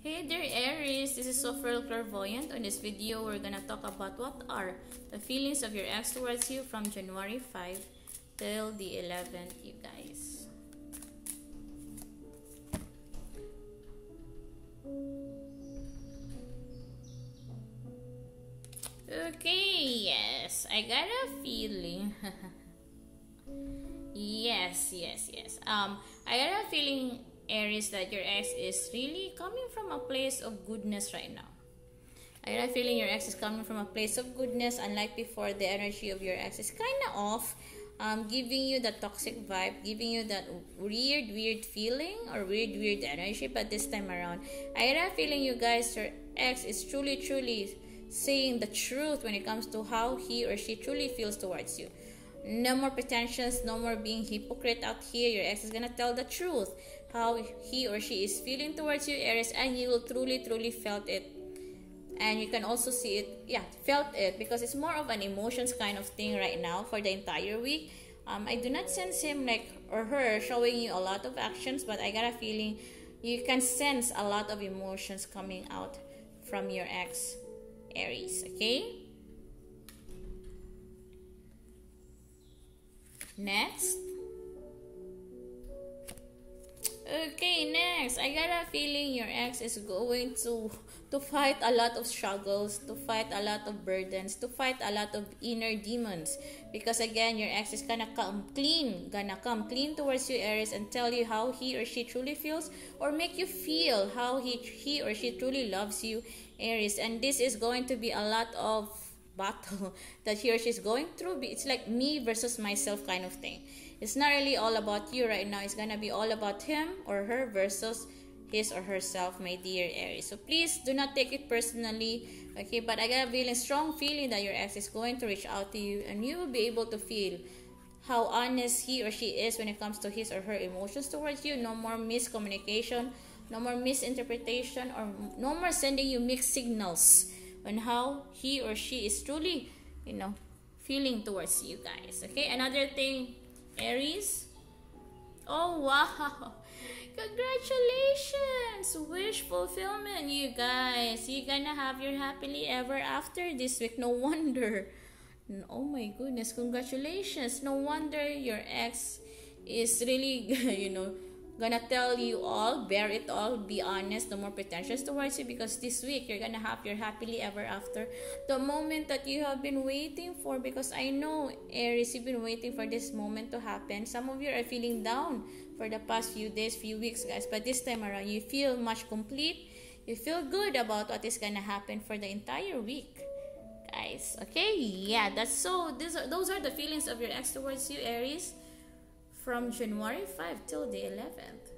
Hey there Aries, this is Sopheriel Clairvoyant. On this video, we're gonna talk about what are the feelings of your ex towards you from January 5 till the 11th, you guys. Okay, yes, I got a feeling. yes, yes, yes. Um, I got a feeling Aries that your ex is really coming from a place of goodness right now. I got a feeling your ex is coming from a place of goodness, unlike before, the energy of your ex is kind of off, um, giving you the toxic vibe, giving you that weird, weird feeling or weird, weird energy. But this time around, I got a feeling you guys, your ex is truly, truly saying the truth when it comes to how he or she truly feels towards you. No more pretensions, no more being hypocrite out here. Your ex is gonna tell the truth, how he or she is feeling towards you, Aries, and you will truly, truly felt it. And you can also see it, yeah, felt it because it's more of an emotions kind of thing right now for the entire week. Um, I do not sense him like or her showing you a lot of actions, but I got a feeling you can sense a lot of emotions coming out from your ex, Aries. Okay. Next. Okay, next. I got a feeling your ex is going to to fight a lot of struggles, to fight a lot of burdens, to fight a lot of inner demons. Because again, your ex is gonna come clean, gonna come clean towards you, Aries, and tell you how he or she truly feels, or make you feel how he he or she truly loves you, Aries. And this is going to be a lot of battle that he or she is going through. It's like me versus myself kind of thing. It's not really all about you right now. It's gonna be all about him or her versus his or herself, my dear Aries. So please do not take it personally, okay? But I got a feeling, strong feeling that your ex is going to reach out to you, and you will be able to feel how honest he or she is when it comes to his or her emotions towards you. No more miscommunication, no more misinterpretation, or no more sending you mixed signals on how he or she is truly, you know, feeling towards you guys. Okay, another thing, Aries. Oh wow! Congratulations! Wish fulfillment, you guys. You're gonna have your happily ever after this week. No wonder. Oh my goodness, congratulations. No wonder your ex is really, you know, gonna tell you all, bear it all, be honest, no more pretentious towards you because this week you're gonna have your happily ever after. The moment that you have been waiting for because I know Aries, you've been waiting for this moment to happen. Some of you are feeling down for the past few days, few weeks, guys, but this time around you feel much complete. You feel good about what is gonna happen for the entire week. Guys, okay, yeah, that's so. These are those are the feelings of your ex towards you, Aries from January 5 till the 11th.